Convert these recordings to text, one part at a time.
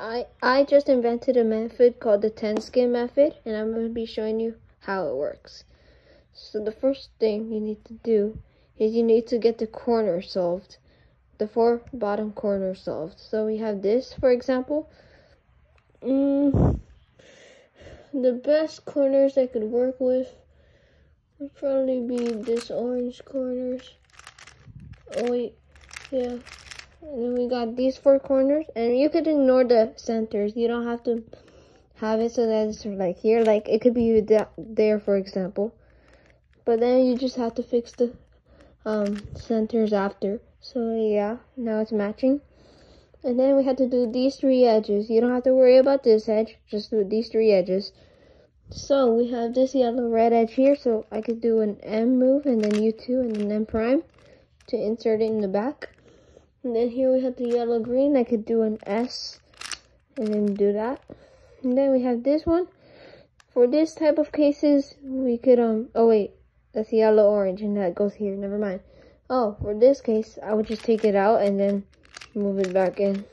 I, I just invented a method called the Tenskim method and I'm going to be showing you how it works. So the first thing you need to do is you need to get the corner solved. The four bottom corners solved. So we have this, for example. Mm, the best corners I could work with would probably be this orange corners. Oh wait, yeah. And then we got these four corners. And you could ignore the centers. You don't have to have it so that it's like here. Like it could be there, for example. But then you just have to fix the um, centers after. So yeah, now it's matching. And then we had to do these three edges. You don't have to worry about this edge. Just do these three edges. So we have this yellow red edge here. So I could do an M move and then U2 and then M prime to insert it in the back. And then here we have the yellow green. I could do an S and then do that. And then we have this one. For this type of cases, we could, um, oh wait, that's yellow orange and that goes here. Never mind. Oh, for this case, I would just take it out and then move it back in.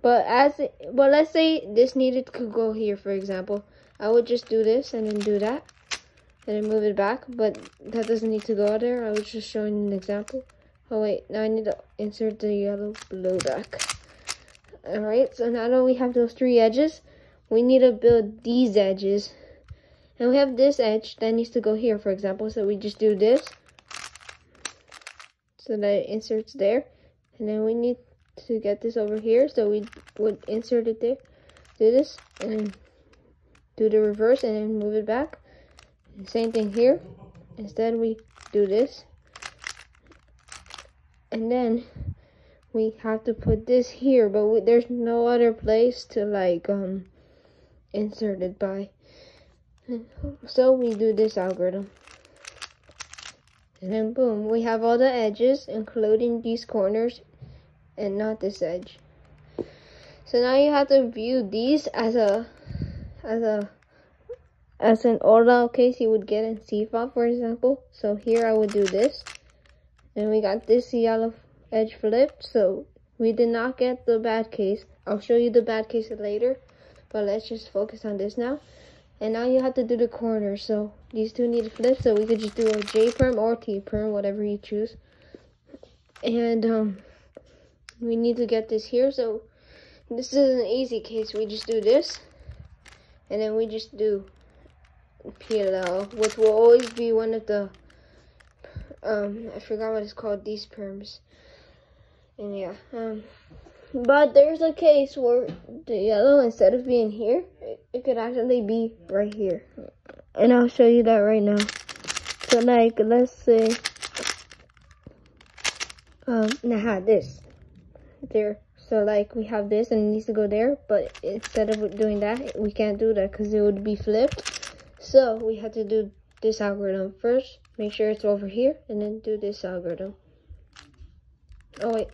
But as, it, but let's say this needed to go here, for example. I would just do this and then do that and then move it back. But that doesn't need to go there. I was just showing an example. Oh wait, now I need to insert the yellow blue back. Alright, so now that we have those three edges, we need to build these edges. And we have this edge that needs to go here, for example. So we just do this. So that it inserts there. And then we need to get this over here. So we would insert it there. Do this. And do the reverse and then move it back. same thing here. Instead we do this and then we have to put this here but we, there's no other place to like um insert it by. So we do this algorithm. And then boom we have all the edges including these corners and not this edge. So now you have to view these as a as a as an order case you would get in CFOP for example. So here I would do this and we got this yellow edge flipped, so we did not get the bad case. I'll show you the bad case later, but let's just focus on this now. And now you have to do the corner, so these two need to flip, so we could just do a J perm or T perm, whatever you choose. And um, we need to get this here, so this is an easy case. We just do this, and then we just do PLL, which will always be one of the um, I forgot what it's called, these perms. And yeah, um, but there's a case where the yellow, instead of being here, it, it could actually be right here. And I'll show you that right now. So like, let's say, um, now this, there. So like, we have this and it needs to go there, but instead of doing that, we can't do that because it would be flipped. So we have to do this algorithm first. Make sure it's over here and then do this algorithm. Oh wait,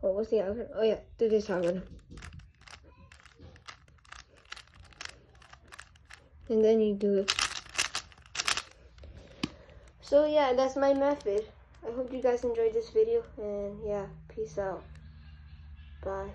what was the algorithm? Oh yeah, do this algorithm. And then you do it. So yeah, that's my method. I hope you guys enjoyed this video and yeah, peace out. Bye.